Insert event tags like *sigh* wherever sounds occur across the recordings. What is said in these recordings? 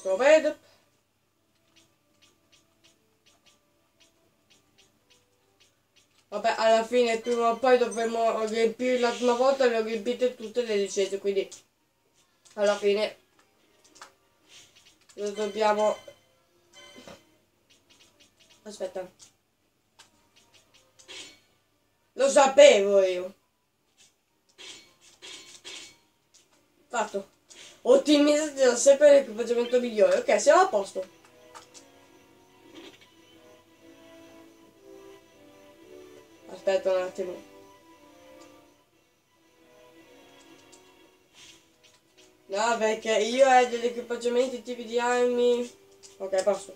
Lo vedo. Vabbè, alla fine prima o poi dovremo riempire l'ultima volta le ho riempite tutte le licenze, quindi alla fine lo dobbiamo... Aspetta. Lo sapevo io. Fatto. Ottimizzazione sempre l'equipaggiamento migliore. Ok, siamo a posto. Aspetta un attimo. No, perché io ho degli equipaggiamenti tipi di armi. Ok, posso.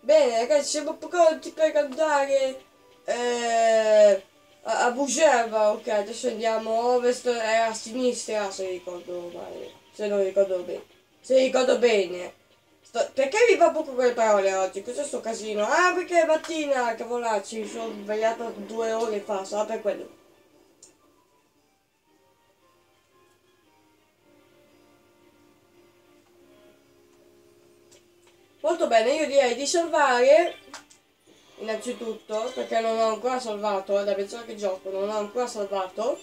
Bene, ragazzi, siamo pronti per andare eh, a, a Bugerba. Ok, adesso andiamo a ovest e a sinistra, se ricordo male. Se non ricordo bene. Se ricordo bene. Sto, perché mi fa poco quelle parole oggi? Cos'è sto casino? Ah, perché è mattina, cavolacci, mi sono svegliato due ore fa, sarà per quello. Molto bene, io direi di salvare innanzitutto perché non ho ancora salvato, è da mezz'ora che gioco, non ho ancora salvato.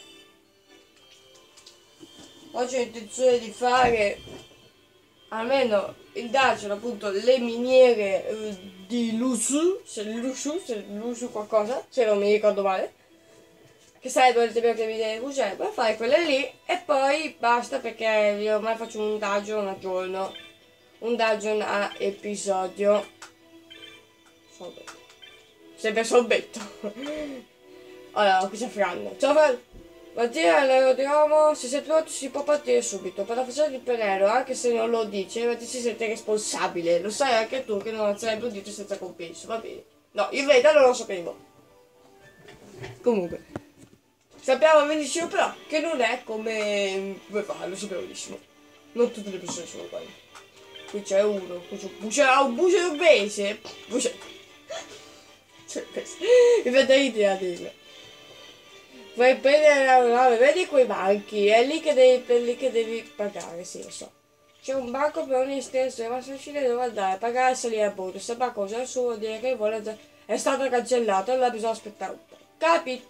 Oggi ho intenzione di fare almeno il dungeon, appunto, le miniere eh, di Lusu, se Lusu, se Lusu qualcosa, se non mi ricordo male. Che sarebbero le temperature miniere di Lusu, per fare quelle lì e poi basta perché io ormai faccio un dungeon al giorno un dungeon a episodio. Sorbetto. Sempre sorbetto. allora, qui c'è Fran. Ciao Fran! Mattia all'aerodromo, se sei pronto si può partire subito. Per la facciata di Penero, anche se non lo dice, ma ti si sente responsabile. Lo sai anche tu che non sarebbe un dito senza compenso, va bene. No, in verità non lo sapevo. Comunque. Sappiamo benissimo però che non è come... come fa, lo sapevo benissimo. Non tutte le persone sono uguali. Qui c'è uno, qui c'è un bucio obese. Bucio. *laughs* Mi fate idea dirlo. Vuoi prendere l'aeronave, vedi quei banchi, è lì che devi, è lì che devi pagare, sì lo so. C'è un banco per ogni estensione, ma se uscire dove andare, pagare e salire a bordo. Se usa il suo vuol dire che volo è stato cancellato, allora bisogna aspettare un po'. Capito?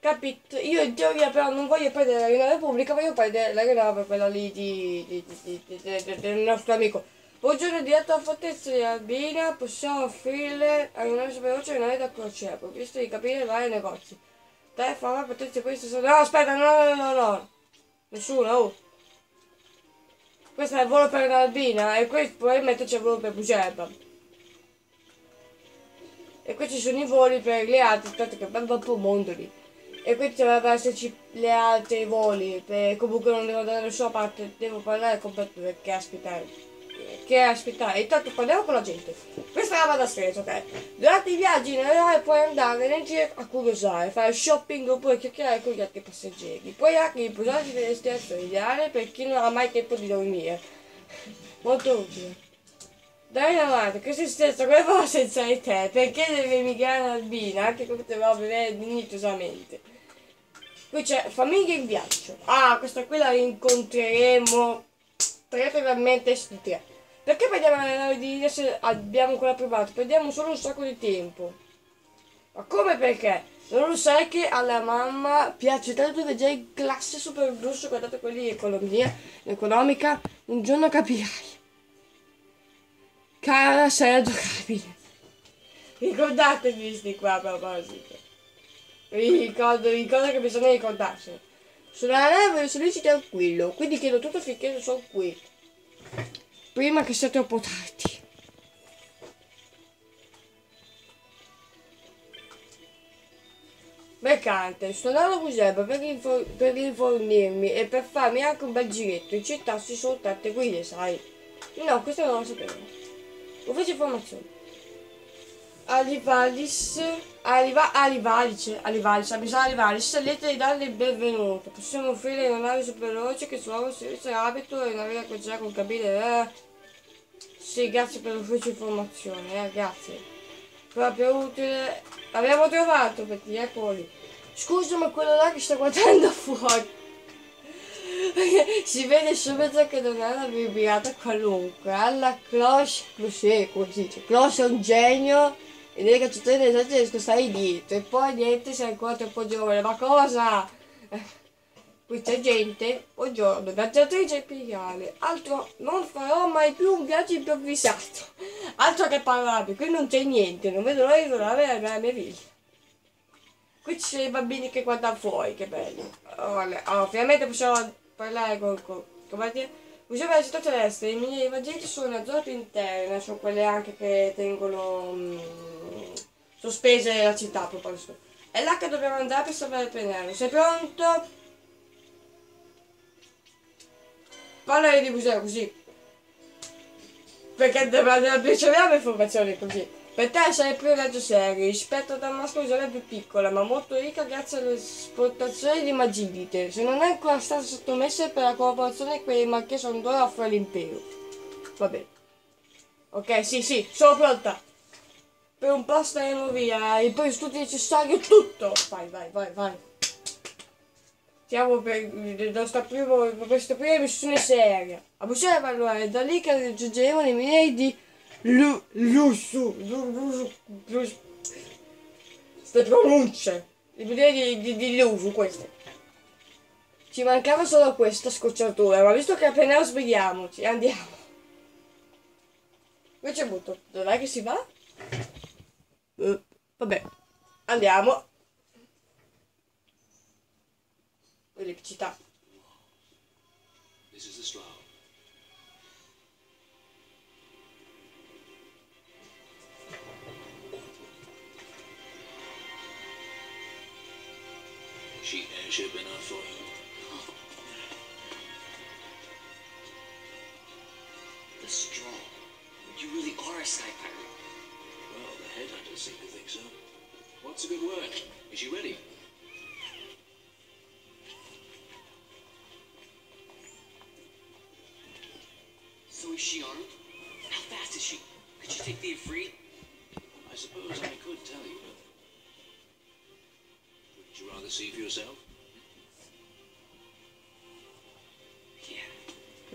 Capito? Io in teoria però non voglio prendere l'aeronave pubblica, voglio prendere l'aeronave quella lì di, di, di, del nostro amico. Buongiorno diretto a Fortezza di Albina, possiamo offrirle aeronave super veloce nave da crociera, provvisto di capire vari negozi. Dai, fammi potete questo sono... No, aspetta, no, no, no, no. Nessuno, oh. Questo è il volo per l'Albina e questo probabilmente c'è il volo per Bugerba. E qui ci sono i voli per le altre, aspetta che bello un mondo lì. E qui dovrebbe esserci le altre voli, per, comunque non devo andare da nessuna parte, devo parlare con perché aspettare. Che aspettare? Intanto parliamo con la gente. Questa è la da stress, ok? Durante i viaggi in aereo puoi andare nel giro a curiosare, fare shopping oppure chiacchierare con gli altri passeggeri. Puoi anche riposarti nelle destinazioni ideali per chi non ha mai tempo di dormire. Molto utile. Dai avanti, questo è stesso, come fa senza di te? Perché devi emigrare in Albina? Anche come te va vedere dignitosamente. Qui c'è famiglia in viaggio. Ah, questa qui la rincontreremo sti tre. Perché prendiamo di se abbiamo quella privata? Perdiamo solo un sacco di tempo. Ma come perché? Non lo sai che alla mamma piace tanto viaggiare in classe super lusso, guardate quelli di economia, economica, un giorno capirai. Cara, sei giocabile. Ricordatevi questi qua a proposito. Ricordo, ricordo che bisogna ricordarsene. Sulla nave sono lì tranquillo, quindi chiedo tutto finché sono qui. Prima che sia troppo tardi. Mercante, sono andato a Giuseppe per, per rifornirmi e per farmi anche un bel giretto. In città ci sono tante guide, sai. No, questo non lo sapevo. Ufficio informazioni. Alivalis, Aliva, Alivalice, Alivalice, bisogna Alivalis, lieta di darle il benvenuto. Possiamo offrire le navi super veloci che trovano servizio abito e navigare con crociera con cabine. Eh. Sì, grazie per l'ufficio informazioni, eh, grazie. Proprio utile. Abbiamo trovato, Petti, eccolo lì. Scusa, ma quello là che sta guardando *laughs* fuori. si vede subito che non è una bibbiata qualunque. Alla Cloche, si dice? Cloche è un genio. E cacciatore del esercito riesco a stare dietro. E poi niente, sei ancora troppo giovane. Ma cosa? *laughs* Questa gente, buongiorno, viaggiatrice imperiale. Altro, non farò mai più un viaggio improvvisato. *laughs* Altro che parlare, qui non c'è niente. Non vedo l'ora di tornare alla mia villa. Qui ci sono i bambini che guardano fuori, che belli. Oh, finalmente possiamo parlare con... con come dire? Museo della città celeste, i miei evangeli sono più interna, sono quelle anche che tengono mh, sospese la città a proposito. È là che dobbiamo andare per salvare il pennello. Sei pronto? Parlare di museo così. Perché riceviamo informazioni così. Per te sei più serio, rispetto a Damasco è più piccola, ma molto ricca grazie alle esportazioni di Magilite. Se non è ancora stata sottomessa per la collaborazione che i marchesi Andorra offre all'impero. Va bene. Ok, sì, sì, sono pronta. Per un po' staremo via, e poi studi necessario tutto. Vai, vai, vai, vai. Siamo per prima, questa prima missione seria. A Bruxelles allora è da lì che raggiungeremo le miniere di Lusso. Queste pronunce. Miniere di, di, Lusso, queste. Ci mancava solo questa scocciatura, ma visto che appena svegliamoci, andiamo. C'è butto. Dov'è che si va? Uh, vabbè, andiamo. L'elettricità. This is the slough. Sheet airship enough for you? The straw. You really are a sky pirate. Well, the headhunters seem to think so. What's a good word? Is she ready? So is she armed? How fast is she? Could you take the free? I suppose I could tell you, but... Wouldn't you rather see for yourself?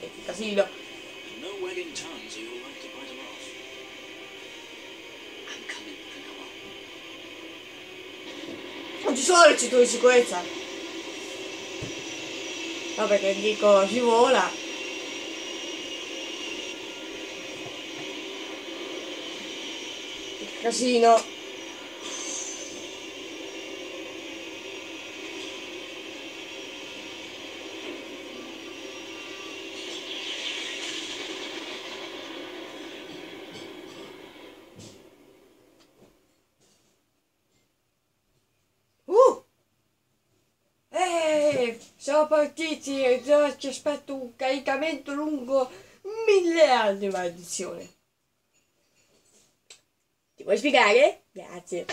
Che casino. Non ci sono le cinture di sicurezza. No, perché dico, si vola. Che casino. Siamo partiti e già ci aspetta un caricamento lungo mille anni, maledizione. Ti vuoi spiegare? Grazie.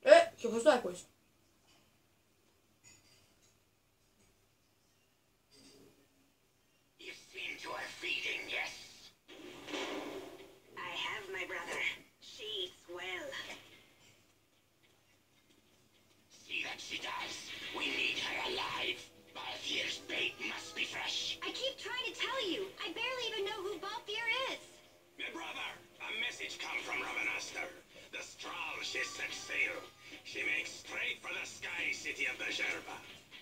Eh, che cos'è questo? Ravenaster. The Strahl, she set sail. She makes straight for the sky city of the Gerba.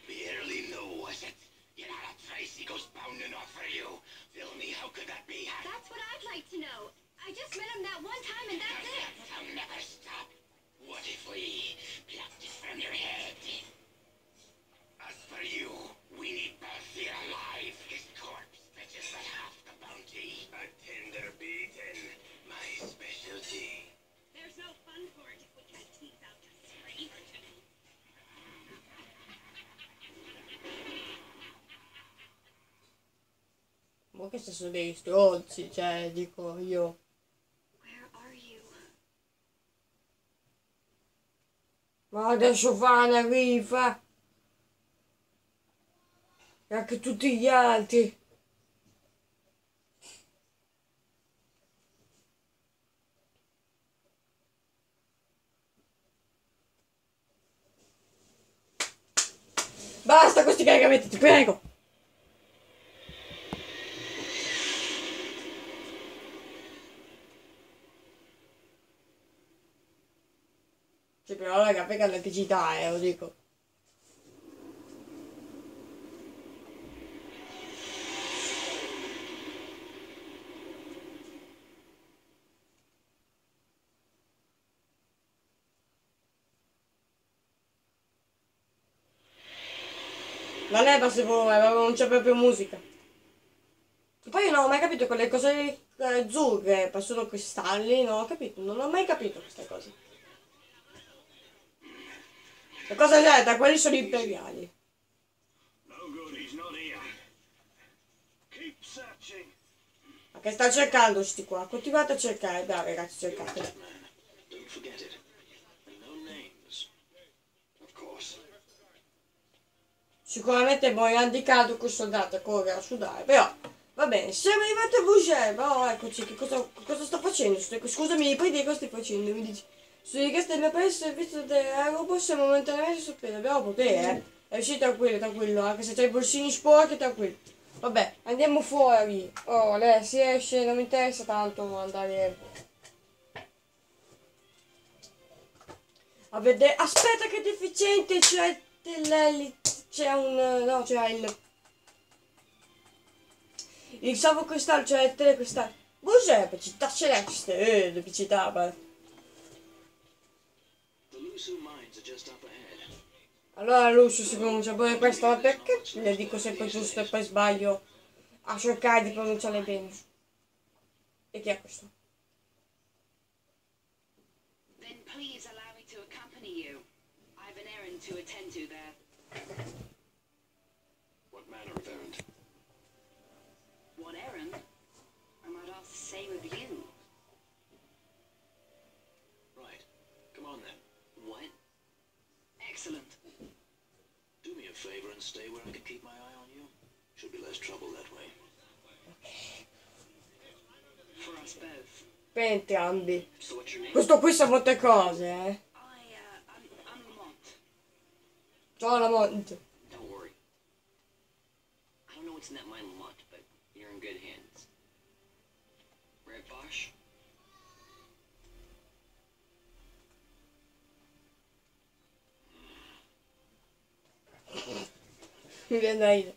Barely know, was it? Yelala Tracy goes bounding off for you. Tell me, how could that be? That's what I'd like to know. I just met him that one time and that's it. Che sono dei stronzi, cioè, dico io. Ma adesso fa una rifa. E anche tutti gli altri. Basta questi caricamenti, ti prego. Sì, però raga, perché l'elettricità, eh, lo dico. Non è passivo, non c'è proprio musica. Poi io non ho mai capito quelle cose eh, azzurre, sono cristalli, non ho capito, non ho mai capito queste cose. Le cose Z, quelli sono imperiali. Ma che sta cercando sti qua? Continuate a cercare, dai ragazzi, cercate. Sicuramente mi ha indicato quel soldato corre a sudare, però va bene, siamo arrivati a Boucher, però eccoci, che cosa, cosa sto facendo? Scusami, poi di cosa stai facendo? Mi dici, su richiesta del mio paese il servizio dell'aerobus siamo momentaneamente sospeso, abbiamo potere, eh? Uscite tranquillo, tranquillo, anche se c'hai i bolsini sporchi, tranquillo. Vabbè, andiamo fuori. Oh, lei si esce, non mi interessa tanto andare a vedere. Aspetta che deficiente, c'è c'è un... no, c'è il... Il salvo cristallo, c'è il telecristallo. Cos'è? Città celeste, eh, l'epicità, beh. Allora Lucio si pronuncia pure questo, ma perché le dico sempre giusto e poi sbaglio a cercare di pronunciarle bene? E chi è questo? Then please allow a favor and stay where I can keep my eye on you. Should be less trouble that way. For us both. Per entrambi. So what's your name? Questo qui sa molte cose, eh. I, uh, I'm, I'm Lamont. Ciao la monte. Don't worry. I know what's in that Mi viene da ridere.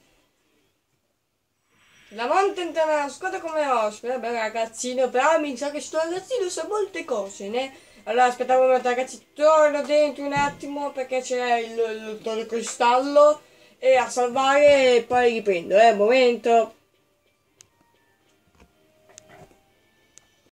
La monte entra nella squadra come ospite, vabbè ragazzino, però mi sa che sto ragazzino sa molte cose, ne? Allora aspettavo un momento ragazzi, torno dentro un attimo perché c'è il, il, il cristallo e a salvare e poi riprendo, eh, un momento.